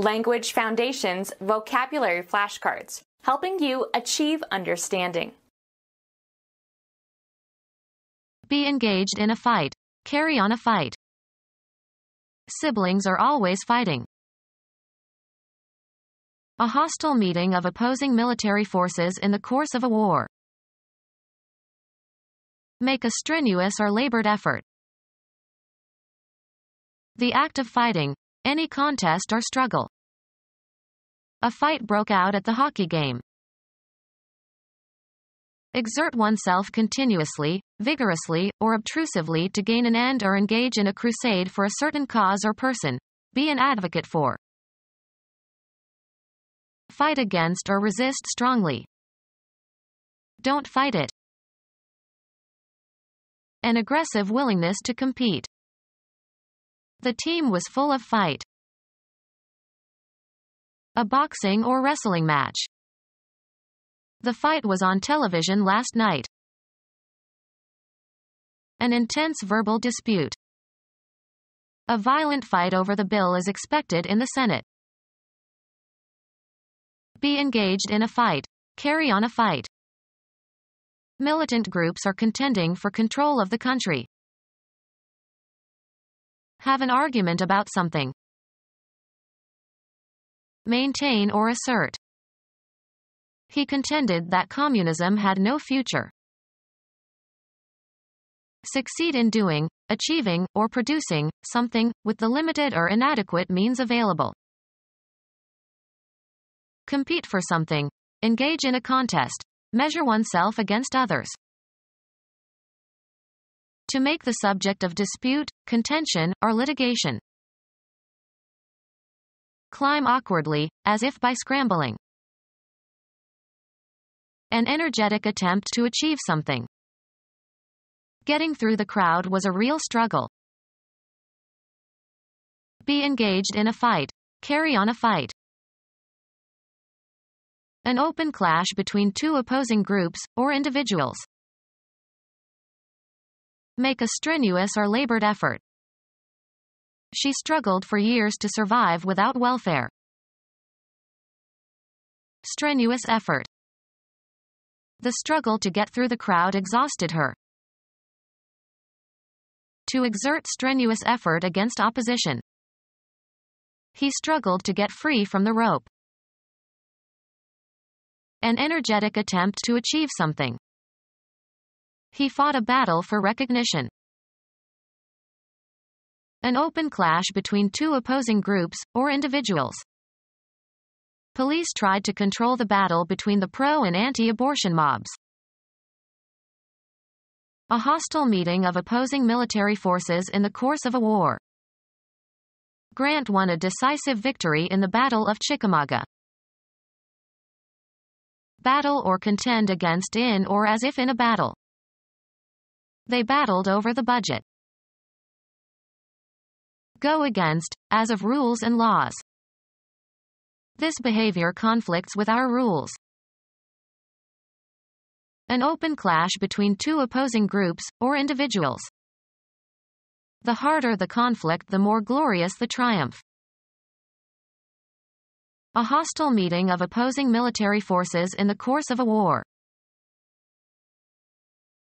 Language Foundations vocabulary flashcards, helping you achieve understanding. Be engaged in a fight. Carry on a fight. Siblings are always fighting. A hostile meeting of opposing military forces in the course of a war. Make a strenuous or labored effort. The act of fighting, any contest or struggle. A fight broke out at the hockey game. Exert oneself continuously, vigorously, or obtrusively to gain an end or engage in a crusade for a certain cause or person. Be an advocate for. Fight against or resist strongly. Don't fight it. An aggressive willingness to compete. The team was full of fight. A boxing or wrestling match. The fight was on television last night. An intense verbal dispute. A violent fight over the bill is expected in the Senate. Be engaged in a fight. Carry on a fight. Militant groups are contending for control of the country. Have an argument about something. Maintain or assert. He contended that communism had no future. Succeed in doing, achieving, or producing something with the limited or inadequate means available. Compete for something. Engage in a contest. Measure oneself against others to make the subject of dispute, contention, or litigation. Climb awkwardly, as if by scrambling. An energetic attempt to achieve something. Getting through the crowd was a real struggle. Be engaged in a fight. Carry on a fight. An open clash between two opposing groups, or individuals. Make a strenuous or labored effort. She struggled for years to survive without welfare. Strenuous effort. The struggle to get through the crowd exhausted her. To exert strenuous effort against opposition. He struggled to get free from the rope. An energetic attempt to achieve something. He fought a battle for recognition. An open clash between two opposing groups, or individuals. Police tried to control the battle between the pro and anti-abortion mobs. A hostile meeting of opposing military forces in the course of a war. Grant won a decisive victory in the Battle of Chickamauga. Battle or contend against in or as if in a battle. They battled over the budget. Go against, as of rules and laws. This behavior conflicts with our rules. An open clash between two opposing groups, or individuals. The harder the conflict the more glorious the triumph. A hostile meeting of opposing military forces in the course of a war.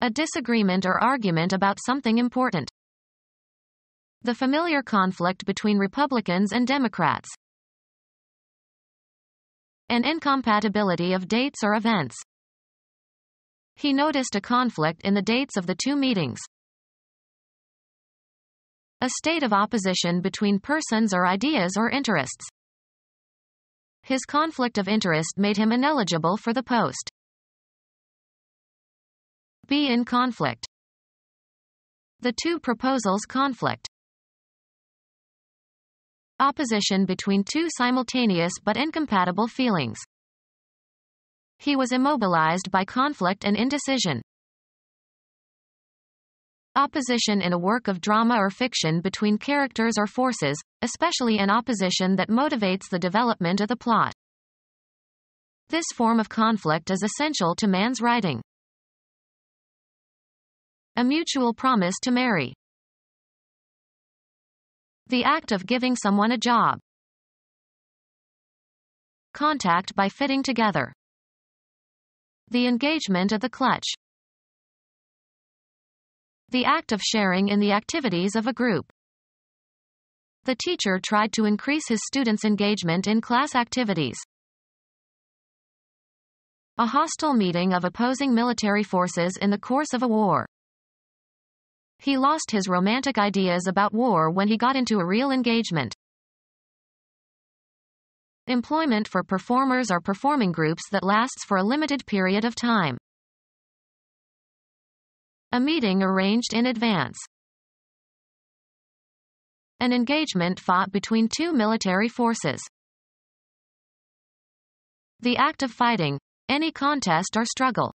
A disagreement or argument about something important. The familiar conflict between Republicans and Democrats. An incompatibility of dates or events. He noticed a conflict in the dates of the two meetings. A state of opposition between persons or ideas or interests. His conflict of interest made him ineligible for the post. Be in conflict. The two proposals conflict. Opposition between two simultaneous but incompatible feelings. He was immobilized by conflict and indecision. Opposition in a work of drama or fiction between characters or forces, especially an opposition that motivates the development of the plot. This form of conflict is essential to Mann's writing. A mutual promise to marry. The act of giving someone a job. contact by fitting together. The engagement of the clutch. The act of sharing in the activities of a group. The teacher tried to increase his students' engagement in class activities. A hostile meeting of opposing military forces in the course of a war. He lost his romantic ideas about war when he got into a real engagement. Employment for performers or performing groups that lasts for a limited period of time. A meeting arranged in advance. An engagement fought between two military forces. The act of fighting, any contest or struggle.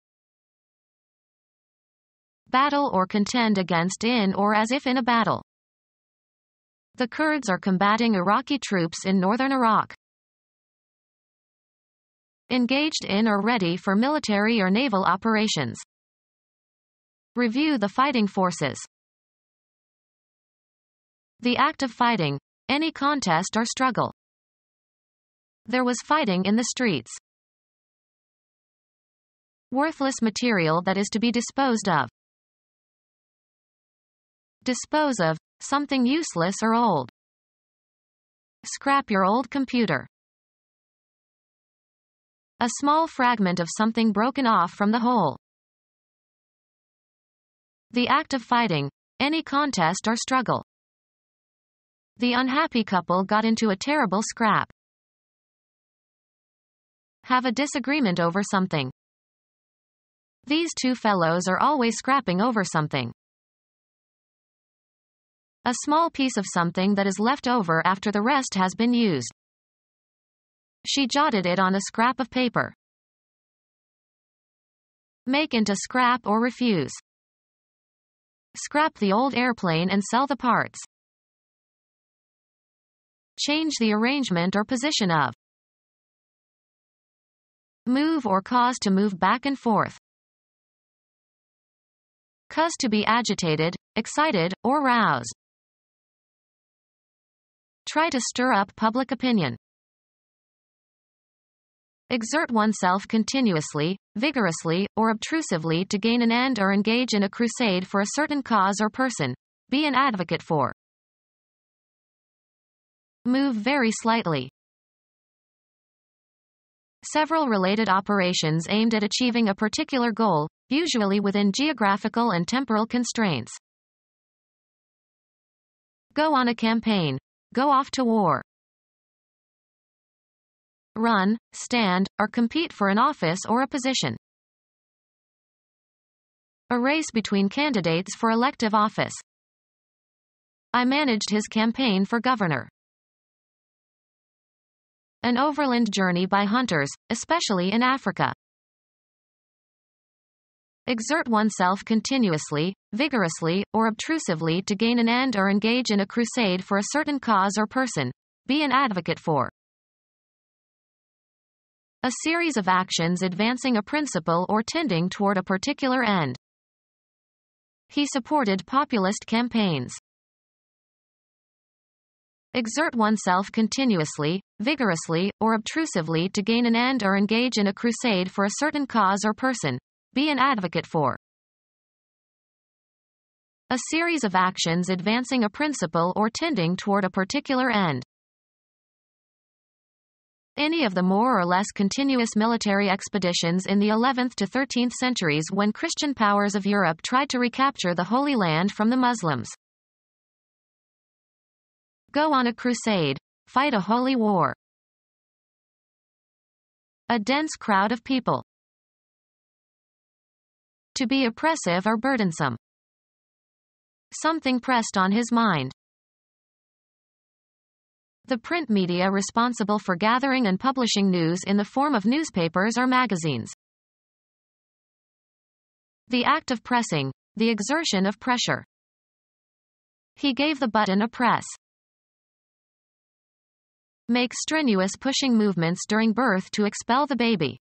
Battle or contend against in or as if in a battle. The Kurds are combating Iraqi troops in northern Iraq. Engaged in or ready for military or naval operations. Review the fighting forces. The act of fighting, any contest or struggle. There was fighting in the streets worthless material that is to be disposed of. Dispose of, something useless or old. Scrap your old computer. A small fragment of something broken off from the whole. The act of fighting, any contest or struggle. The unhappy couple got into a terrible scrap. Have a disagreement over something. These two fellows are always scrapping over something. A small piece of something that is left over after the rest has been used. She jotted it on a scrap of paper. Make into scrap or refuse. Scrap the old airplane and sell the parts. Change the arrangement or position of. Move or cause to move back and forth. Cause to be agitated, excited, or roused. Try to stir up public opinion. Exert oneself continuously, vigorously, or obtrusively to gain an end or engage in a crusade for a certain cause or person. Be an advocate for. Move very slightly. Several related operations aimed at achieving a particular goal, usually within geographical and temporal constraints. Go on a campaign. Go off to war. Run, stand, or compete for an office or a position. A race between candidates for elective office. I managed his campaign for governor. An overland journey by hunters, especially in Africa. Exert oneself continuously, vigorously, or obtrusively to gain an end or engage in a crusade for a certain cause or person. Be an advocate for. A series of actions advancing a principle or tending toward a particular end. He supported populist campaigns. Exert oneself continuously, vigorously, or obtrusively to gain an end or engage in a crusade for a certain cause or person. Be an advocate for. A series of actions advancing a principle or tending toward a particular end. Any of the more or less continuous military expeditions in the 11th to 13th centuries when Christian powers of Europe tried to recapture the Holy Land from the Muslims. Go on a crusade. Fight a holy war. A dense crowd of people to be oppressive or burdensome. Something pressed on his mind. The print media responsible for gathering and publishing news in the form of newspapers or magazines. The act of pressing, the exertion of pressure. He gave the button a press. Make strenuous pushing movements during birth to expel the baby.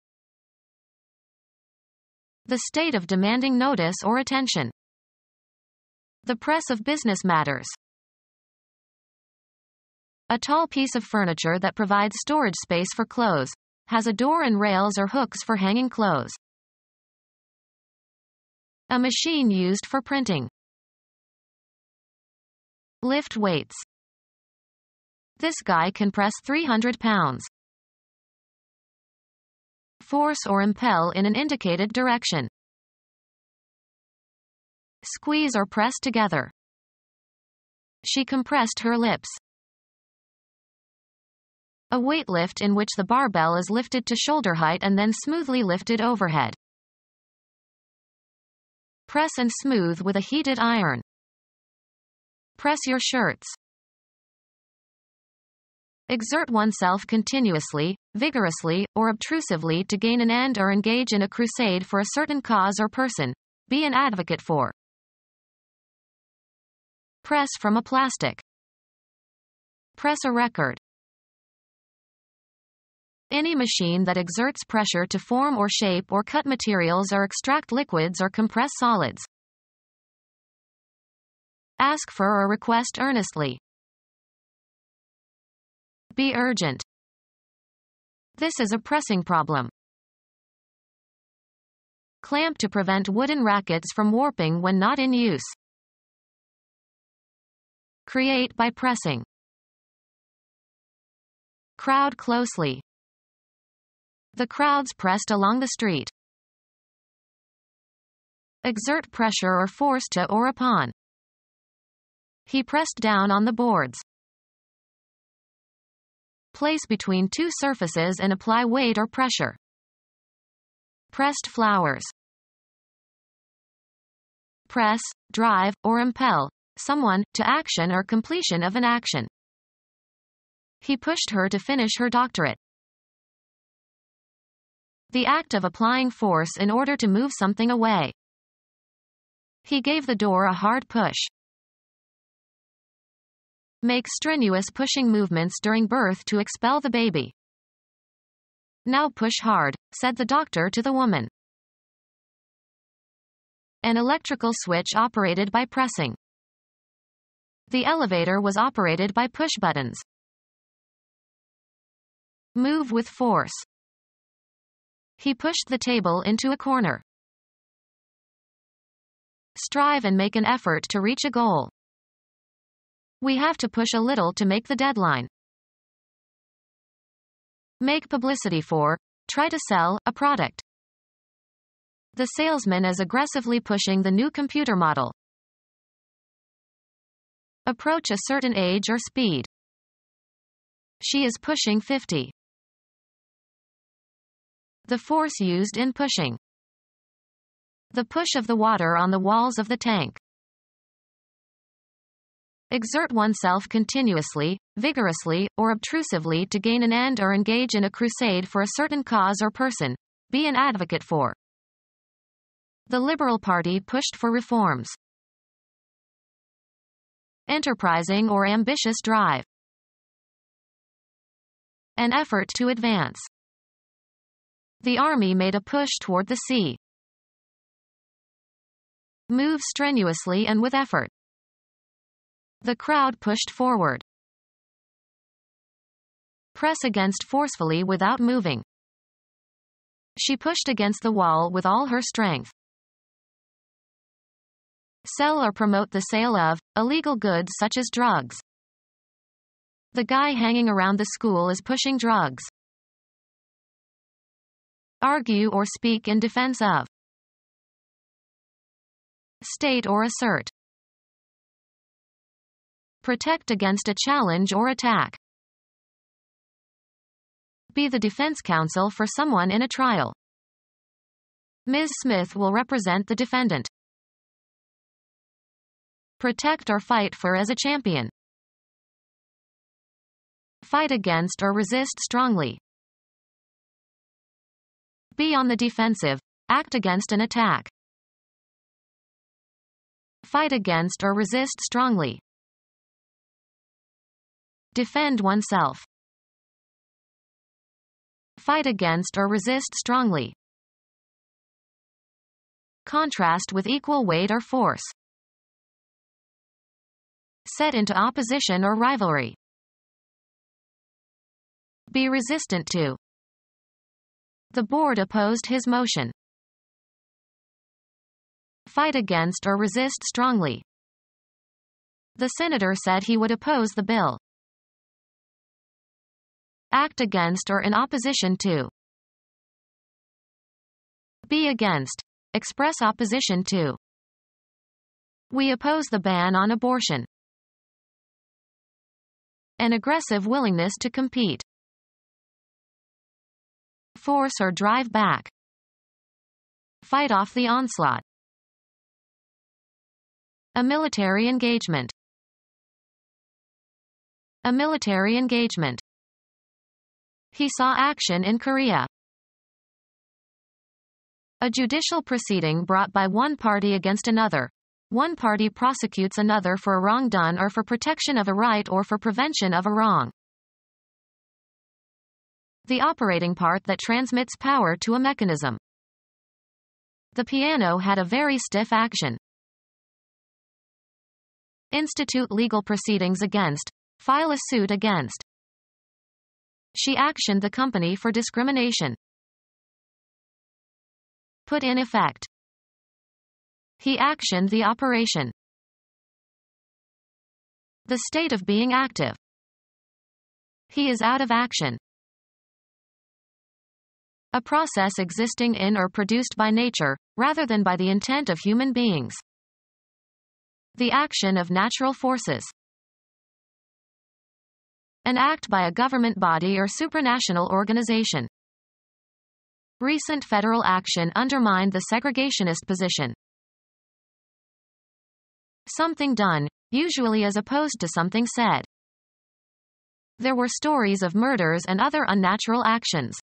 The state of demanding notice or attention. The press of business matters. A tall piece of furniture that provides storage space for clothes. Has a door and rails or hooks for hanging clothes. A machine used for printing. Lift weights. This guy can press 300 pounds. Force or impel in an indicated direction. Squeeze or press together. She compressed her lips. A weight lift in which the barbell is lifted to shoulder height and then smoothly lifted overhead. Press and smooth with a heated iron. Press your shirts. Exert oneself continuously, vigorously, or obtrusively to gain an end or engage in a crusade for a certain cause or person. Be an advocate for. Press from a plastic. Press a record. Any machine that exerts pressure to form or shape or cut materials or extract liquids or compress solids. Ask for or request earnestly. Be urgent. This is a pressing problem. Clamp to prevent wooden rackets from warping when not in use. Create by pressing. Crowd closely. The crowds pressed along the street. Exert pressure or force to or upon. He pressed down on the boards. Place between two surfaces and apply weight or pressure. Pressed flowers. Press, drive, or impel someone to action or completion of an action. He pushed her to finish her doctorate. The act of applying force in order to move something away. He gave the door a hard push. Make strenuous pushing movements during birth to expel the baby. Now push hard, said the doctor to the woman. An electrical switch operated by pressing. The elevator was operated by push buttons. Move with force. He pushed the table into a corner. Strive and make an effort to reach a goal. We have to push a little to make the deadline. Make publicity for, try to sell, a product. The salesman is aggressively pushing the new computer model. Approach a certain age or speed. She is pushing 50. The force used in pushing. The push of the water on the walls of the tank. Exert oneself continuously, vigorously, or obtrusively to gain an end or engage in a crusade for a certain cause or person. Be an advocate for. The Liberal Party pushed for reforms. Enterprising or ambitious drive. An effort to advance. The army made a push toward the sea. Move strenuously and with effort. The crowd pushed forward. Press against forcefully without moving. She pushed against the wall with all her strength. Sell or promote the sale of illegal goods such as drugs. The guy hanging around the school is pushing drugs argue or speak in defense of, state or assert, protect against a challenge or attack, be the defense counsel for someone in a trial. Ms. Smith will represent the defendant. Protect or fight for as a champion. Fight against or resist strongly. Be on the defensive. Act against an attack. Fight against or resist strongly. Defend oneself. Fight against or resist strongly. Contrast with equal weight or force. Set into opposition or rivalry. Be resistant to. The board opposed his motion. Fight against or resist strongly. The senator said he would oppose the bill. Act against or in opposition to. Be against. Express opposition to. We oppose the ban on abortion. An aggressive willingness to compete. Force or drive back. Fight off the onslaught. A military engagement. A military engagement. He saw action in Korea. A judicial proceeding brought by one party against another. One party prosecutes another for a wrong done or for protection of a right or for prevention of a wrong. The operating part that transmits power to a mechanism. The piano had a very stiff action. Institute legal proceedings against. File a suit against. She actioned the company for discrimination. Put in effect. He actioned the operation. The state of being active. He is out of action. A process existing in or produced by nature, rather than by the intent of human beings. The action of natural forces. An act by a government body or supranational organization. Recent federal action undermined the segregationist position. Something done, usually as opposed to something said. There were stories of murders and other unnatural actions.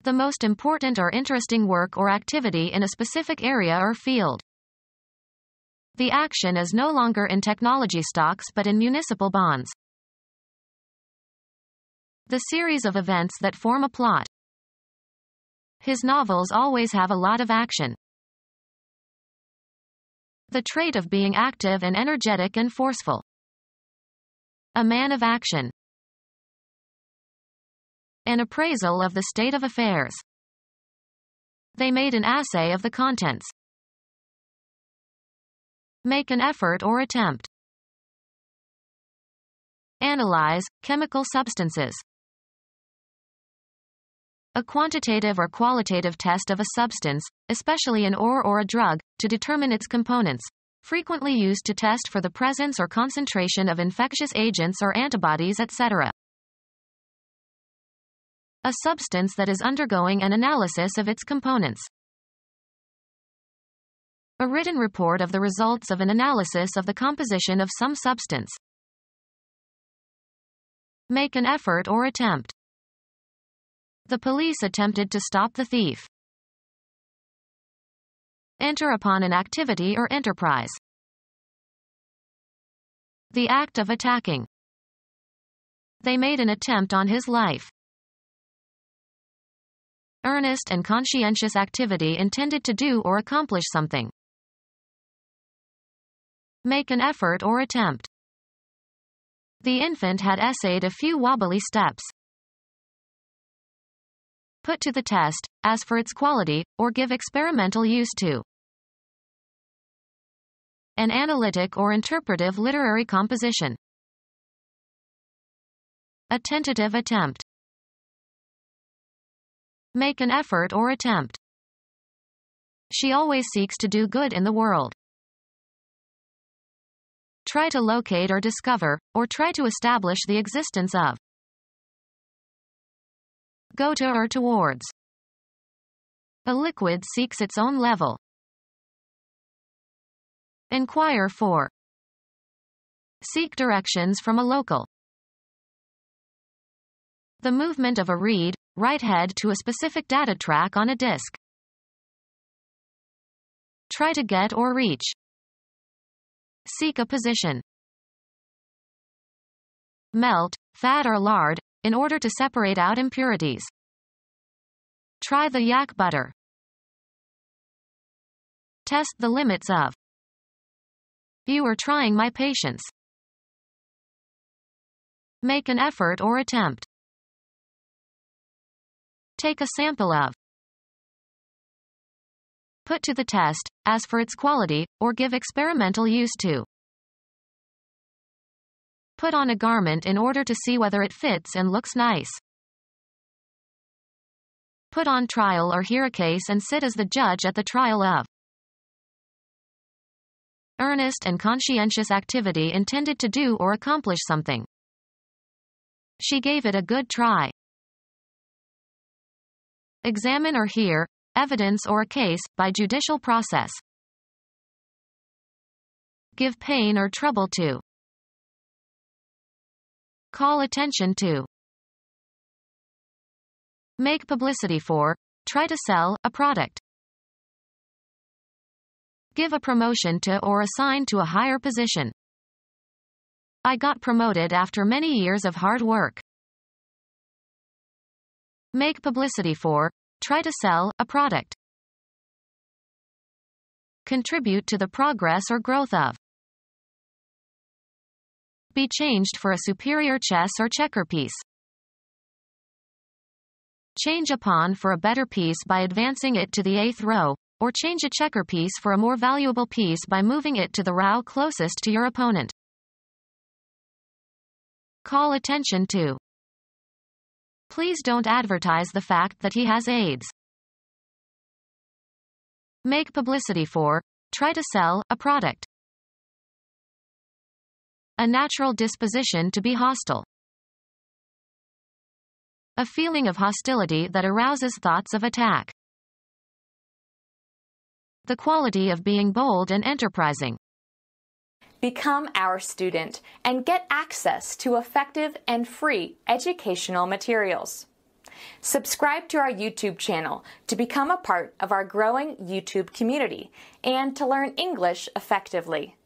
The most important or interesting work or activity in a specific area or field. The action is no longer in technology stocks but in municipal bonds. The series of events that form a plot. His novels always have a lot of action. The trait of being active and energetic and forceful. A man of action. An appraisal of the state of affairs. They made an assay of the contents. Make an effort or attempt. Analyze chemical substances. A quantitative or qualitative test of a substance, especially an ore or a drug, to determine its components. Frequently used to test for the presence or concentration of infectious agents or antibodies, etc. A substance that is undergoing an analysis of its components. A written report of the results of an analysis of the composition of some substance. Make an effort or attempt. The police attempted to stop the thief. Enter upon an activity or enterprise. The act of attacking. They made an attempt on his life. Earnest and conscientious activity intended to do or accomplish something. Make an effort or attempt. The infant had essayed a few wobbly steps. Put to the test, as for its quality, or give experimental use to. An analytic or interpretive literary composition. A tentative attempt. Make an effort or attempt. She always seeks to do good in the world. Try to locate or discover, or try to establish the existence of. Go to or towards. A liquid seeks its own level. Inquire for. Seek directions from a local. The movement of a read, write head to a specific data track on a disk. Try to get or reach. Seek a position. Melt, fat or lard, in order to separate out impurities. Try the yak butter. Test the limits of. You are trying my patience. Make an effort or attempt. Take a sample of. Put to the test, as for its quality, or give experimental use to. Put on a garment in order to see whether it fits and looks nice. Put on trial or hear a case and sit as the judge at the trial of. Earnest and conscientious activity intended to do or accomplish something. She gave it a good try. Examine or hear, evidence or a case, by judicial process. Give pain or trouble to. Call attention to. Make publicity for, try to sell, a product. Give a promotion to or assign to a higher position. I got promoted after many years of hard work. Make publicity for, try to sell, a product. Contribute to the progress or growth of. Be changed for a superior chess or checker piece. Change a pawn for a better piece by advancing it to the eighth row, or change a checker piece for a more valuable piece by moving it to the row closest to your opponent. Call attention to. Please don't advertise the fact that he has AIDS. Make publicity for, try to sell, a product. A natural disposition to be hostile. A feeling of hostility that arouses thoughts of attack. The quality of being bold and enterprising. Become our student and get access to effective and free educational materials. Subscribe to our YouTube channel to become a part of our growing YouTube community and to learn English effectively.